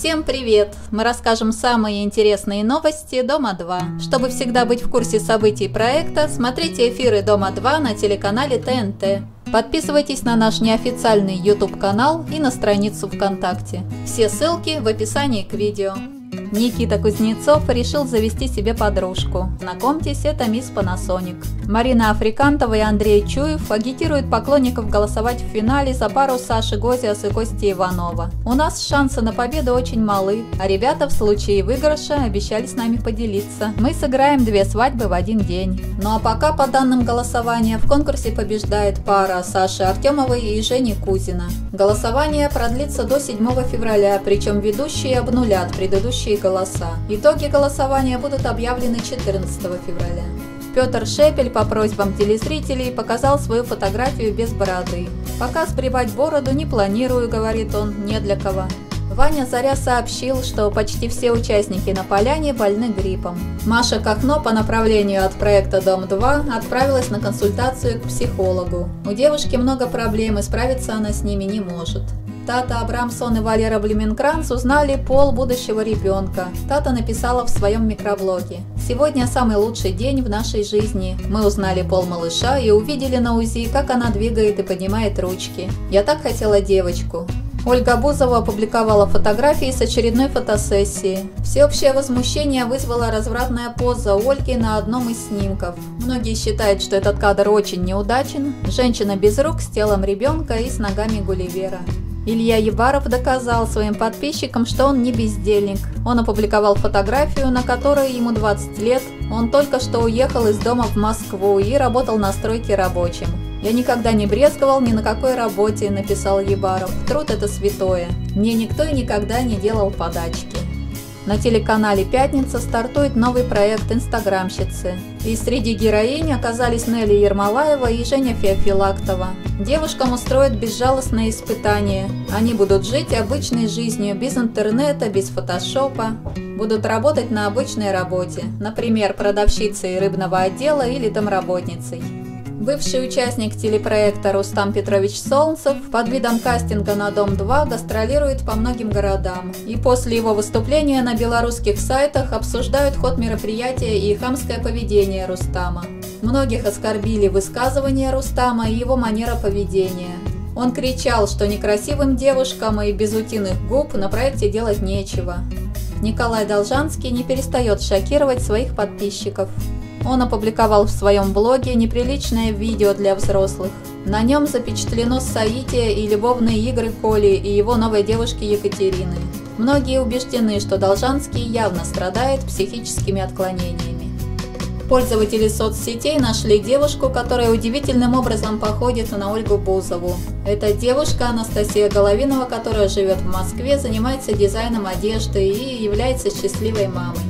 Всем привет! Мы расскажем самые интересные новости Дома 2. Чтобы всегда быть в курсе событий проекта, смотрите эфиры Дома 2 на телеканале ТНТ. Подписывайтесь на наш неофициальный YouTube канал и на страницу ВКонтакте. Все ссылки в описании к видео. Никита Кузнецов решил завести себе подружку. Знакомьтесь, это мисс Panasonic. Марина Африкантова и Андрей Чуев агитируют поклонников голосовать в финале за пару Саши Гозиас и Кости Иванова. У нас шансы на победу очень малы, а ребята в случае выигрыша обещали с нами поделиться. Мы сыграем две свадьбы в один день. Ну а пока, по данным голосования, в конкурсе побеждает пара Саши Артемовой и Жени Кузина. Голосование продлится до 7 февраля, причем ведущие обнулят предыдущие голоса. Итоги голосования будут объявлены 14 февраля. Петр Шепель по просьбам телезрителей показал свою фотографию без бороды. «Пока сбривать бороду не планирую», — говорит он, — «не для кого». Ваня Заря сообщил, что почти все участники на поляне больны гриппом. Маша Кокно по направлению от проекта «Дом-2» отправилась на консультацию к психологу. У девушки много проблем, и справиться она с ними не может. Тата Абрамсон и Валера Блюменкранц узнали пол будущего ребенка. Тата написала в своем микроблоге. «Сегодня самый лучший день в нашей жизни. Мы узнали пол малыша и увидели на УЗИ, как она двигает и поднимает ручки. Я так хотела девочку. Ольга Бузова опубликовала фотографии с очередной фотосессии. Всеобщее возмущение вызвала развратная поза Ольги на одном из снимков. Многие считают, что этот кадр очень неудачен. Женщина без рук с телом ребенка и с ногами Гулливера. Илья Ебаров доказал своим подписчикам, что он не бездельник. Он опубликовал фотографию, на которой ему 20 лет. Он только что уехал из дома в Москву и работал на стройке рабочим. «Я никогда не брезговал ни на какой работе», – написал Ебаров. «Труд – это святое. Мне никто и никогда не делал подачки». На телеканале «Пятница» стартует новый проект «Инстаграмщицы». И среди героинь оказались Нелли Ермолаева и Женя Феофилактова. Девушкам устроят безжалостное испытание. Они будут жить обычной жизнью, без интернета, без фотошопа. Будут работать на обычной работе, например, продавщицей рыбного отдела или домработницей. Бывший участник телепроекта Рустам Петрович Солнцев под видом кастинга на Дом-2 гастролирует по многим городам. И после его выступления на белорусских сайтах обсуждают ход мероприятия и хамское поведение Рустама. Многих оскорбили высказывания Рустама и его манера поведения. Он кричал, что некрасивым девушкам и без утиных губ на проекте делать нечего. Николай Должанский не перестает шокировать своих подписчиков. Он опубликовал в своем блоге неприличное видео для взрослых. На нем запечатлено соитие и любовные игры Коли и его новой девушки Екатерины. Многие убеждены, что Должанский явно страдает психическими отклонениями. Пользователи соцсетей нашли девушку, которая удивительным образом походит на Ольгу Бузову. Эта девушка Анастасия Головинова, которая живет в Москве, занимается дизайном одежды и является счастливой мамой.